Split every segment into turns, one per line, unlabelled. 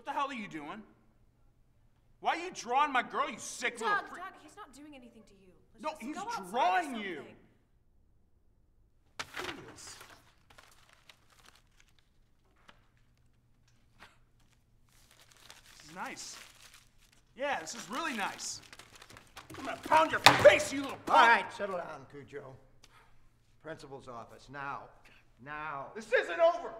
What the hell are you doing? Why are you drawing my girl, you sick
Doug,
little freak?
Doug, he's not doing anything to you. Let's
No, he's
go
drawing you.
something.
This is nice. Yeah, this is really nice. I'm gonna pound your face, you little
All
punk.
right, settle down, Cujo. Principal's office, now. Now.
This isn't over.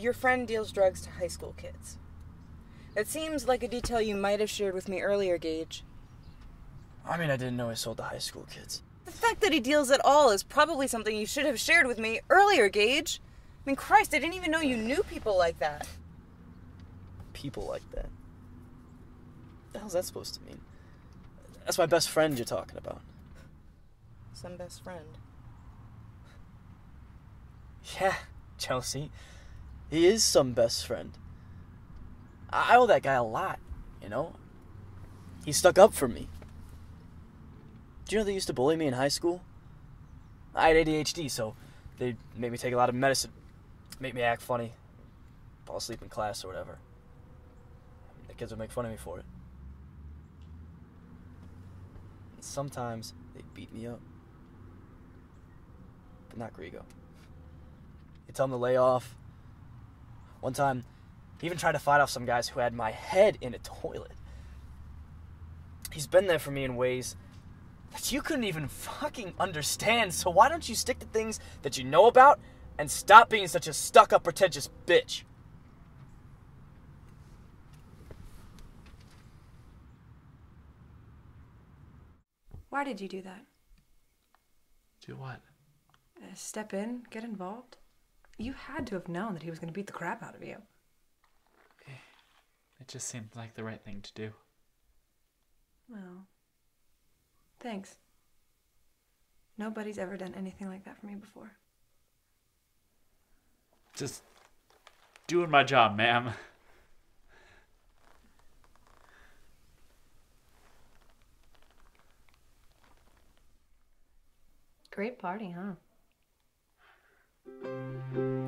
Your friend deals drugs to high school kids. That seems like a detail you might have shared with me earlier, Gage.
I mean, I didn't know he sold to high school kids.
The fact that he deals at all is probably something you should have shared with me earlier, Gage. I mean, Christ, I didn't even know you knew people like that.
People like that. What the hell's that supposed to mean? That's my best friend you're talking about.
Some best friend.
Yeah, Chelsea. He is some best friend. I owe that guy a lot, you know? He stuck up for me. Do you know they used to bully me in high school? I had ADHD, so they made me take a lot of medicine, make me act funny, fall asleep in class or whatever. The kids would make fun of me for it. And sometimes they beat me up. But not Grigo. You tell him to lay off. One time, he even tried to fight off some guys who had my head in a toilet. He's been there for me in ways that you couldn't even fucking understand, so why don't you stick to things that you know about and stop being such a stuck up, pretentious bitch?
Why did you do that?
Do what?
Uh, step in, get involved? You had to have known that he was going to beat the crap out of you.
It just seemed like the right thing to do.
Well, thanks. Nobody's ever done anything like that for me before.
Just doing my job, ma'am.
Great party, huh?
Música